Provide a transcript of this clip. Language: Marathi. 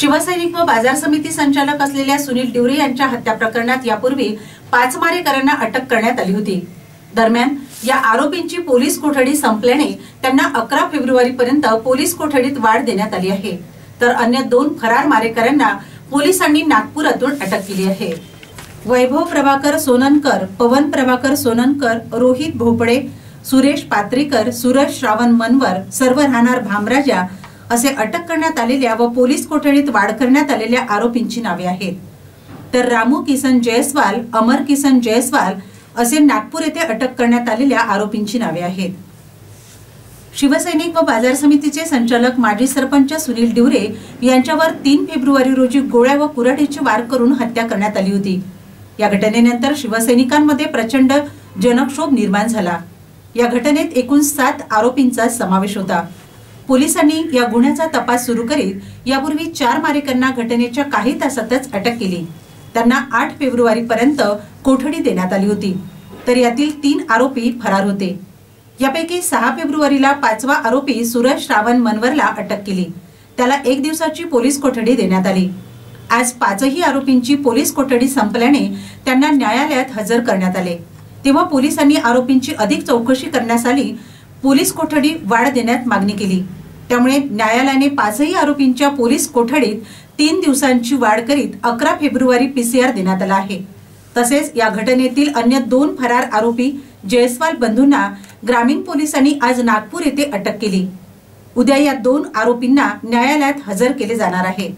शिवसैनिक व बाजार समिती संचालक असलेल्या सुनील डिवरे यांच्या हत्या प्रकरणात यापूर्वी पाच मारेकरांना अटक करण्यात आली होती. दरम्यान या आरोपींची पोलीस कोठडी संपल्याने त्यांना अकरा फेब्रुवारी पर्यंत पोलीस कोठडीत वाढ देण्यात आली आहे. तर अन्य दोन फरार मारेकरांना पोलिसांनी नागपुरातून अटक केली आहे. वैभव प्रभाकर सोननकर पवन प्रभाकर सोननकर रोहित भोपळे सुरेश पात्रीकर सूरज श्रावण मनवर सर्व राहणार भामराजा असे अटक करण्यात आलेल्या व पोलीस कोठडीत वाढ करण्यात आलेल्या आरोपींची नावे आहेत. तर रामू किसन जयस्वाल अमर किसन जयस्वाल असे नागपूर येथे अटक करण्यात आलेल्या आरोपींची नावे आहेत. शिवसैनिक व बाजार समितीचे संचालक माजी सरपंच सुनील डिवरे यांच्यावर तीन फेब्रुवारी रोजी गोळ्या व कुऱ्हाडीचे वार करून हत्या करण्यात आली होती. या घटनेनंतर शिवसैनिकांमध्ये प्रचंड जनक्षोभ निर्माण झाला. या घटनेत एकूण सात आरोपींचा समावेश होता. पोलिसांनी या गुन्ह्याचा तपास सुरू करीत यापूर्वी चार मारेकरांना घटनेच्या काही तासातच अटक केली. त्यांना आठ फेब्रुवारी पर्यंत कोठडी देण्यात आली होती. तर यातील तीन आरोपी फरार होते. यापैकी सहा फेब्रुवारीला पाचवा आरोपी सुरज श्रावण मनवरला अटक केली. त्याला एक दिवसाची पोलीस कोठडी देण्यात आली. आज पाचही आरोपींची पोलीस कोठडी संपल्याने त्यांना न्यायालयात हजर करण्यात आले. तेव्हा पोलिसांनी आरोपींची अधिक चौकशी करण्यास आली पोलीस कोठडी वाढ देण्यात मागणी केली. त्यामुळे न्यायालयाने पाचही आरोपींच्या पोलीस कोठडीत तीन दिवसांची वाढ करीत अकरा फेब्रुवारी पीसीआर देण्यात आला आहे. तसेच या घटनेतील अन्य दोन फरार आरोपी जयस्वाल बंधूंना ग्रामीण पोलिसांनी आज नागपूर येथे अटक केली. उद्या या दोन आरोपींना न्यायालयात हजर केले जाणार आहे.